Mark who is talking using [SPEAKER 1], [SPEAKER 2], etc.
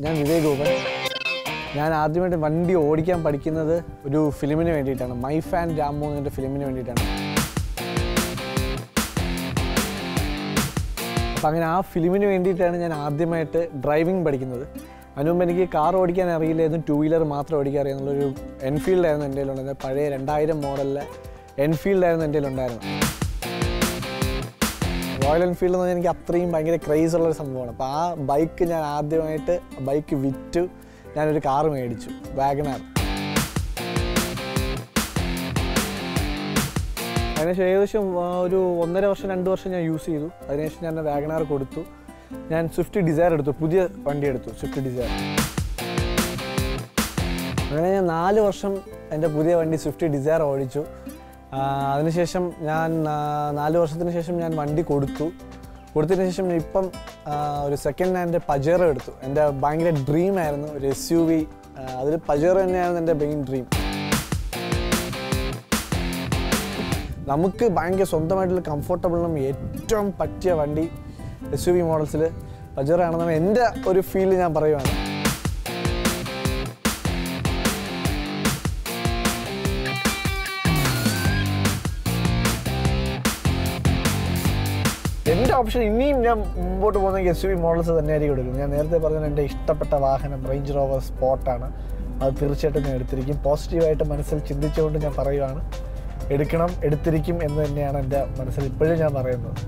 [SPEAKER 1] ഞാൻ വിവേക് ഗോപൻ ഞാൻ ആദ്യമായിട്ട് വണ്ടി ഓടിക്കാൻ പഠിക്കുന്നത് ഒരു ഫിലിമിന് വേണ്ടിയിട്ടാണ്. മൈ ഫാൻ രാമു എന്ന ഫിലിമിന് വേണ്ടിയിട്ടാണ്. അപ്പം അങ്ങനെ ആ ഫിലിമിന് വേണ്ടിയിട്ടാണ് ഞാൻ ആദ്യമായിട്ട് ഡ്രൈവിംഗ് പഠിക്കുന്നത്. അതിനുമുമ്പ് എനിക്ക് കാർ ഓടിക്കാൻ അറിയില്ലായിരുന്നു ടു വീലർ മാത്രം ഓടിക്കാൻ അറിയാമെന്നുള്ളൊരു എൻഫീൽഡായിരുന്നു എന്റെ കയ്യിലുണ്ടായിരുന്നത്. പഴയ രണ്ടായിരം മോഡലിലെ എൻഫീൽഡായിരുന്നു എന്റെ കയ്യിലുണ്ടായിരുന്നത്. റോയൽ എൻഫീൽഡ് എന്ന് പറഞ്ഞാൽ എനിക്ക് അത്രയും ഭയങ്കര ക്രേസ് ഉള്ളൊരു സംഭവമാണ്. അപ്പോൾ ആ ബൈക്ക് ഞാൻ ആദ്യമായിട്ട് ബൈക്ക് വിറ്റു ഞാനൊരു കാർ മേടിച്ചു വാഗനാർ അതിനുശേഷം ഏകദേശം ഒരു ഒന്നര വർഷം രണ്ട് വർഷം ഞാൻ യൂസ് ചെയ്തു. അതിനുശേഷം ഞാൻ വാഗനാർ കൊടുത്തു. ഞാൻ സ്വിഫ്റ്റ് ഡിസയർ എടുത്തു പുതിയ വണ്ടി എടുത്തു സ്വിഫ്റ്റ് ഡിസയർ അങ്ങനെ ഞാൻ നാല് വർഷം എന്റെ പുതിയ വണ്ടി സ്വിഫ്റ്റ് ഡിസയർ ഓടിച്ചു. അതിനുശേഷം ഞാൻ നാല് വർഷത്തിന് ശേഷം ഞാൻ വണ്ടി കൊടുത്തു. കൊടുത്തതിന് ശേഷം ഇപ്പം ഒരു സെക്കൻഡ് ഹാൻഡ് പജേറോ എടുത്തു. എന്റെ ഭയങ്കര ഡ്രീം ആയിരുന്നു ഒരു എസ് യു വി അതിൽ പജേറോ തന്നെയായിരുന്നു എന്റെ മെയിൻ ഡ്രീം നമുക്ക് ഭയങ്കര സ്വന്തമായിട്ടുള്ള കംഫർട്ടബിളും ഏറ്റവും പറ്റിയ വണ്ടി എസ് യു വി മോഡൽസിൽ പജേറോ ആണെന്നാണ് എന്റെ ഒരു ഫീൽ ഞാൻ പറയുവാണ്. ഓപ്ഷൻ ഇനിയും ഞാൻ മുമ്പോട്ട് പോകുന്ന എസ് യു വി മോഡൽസ് തന്നെയായിരിക്കും എടുക്കുന്നത്. ഞാൻ നേരത്തെ പറഞ്ഞ എന്റെ ഇഷ്ടപ്പെട്ട വാഹനം റേഞ്ച് റോവർ സ്പോട്ടാണ് അത് തീർച്ചയായിട്ടും ഞാൻ എടുത്തിരിക്കും. പോസിറ്റീവായിട്ട് മനസ്സിൽ ചിന്തിച്ചുകൊണ്ട് ഞാൻ പറയുവാണ് എടുക്കണം എടുത്തിരിക്കും എന്ന് തന്നെയാണ് എന്റെ മനസ്സിൽ ഇപ്പോഴും ഞാൻ പറയുന്നത്.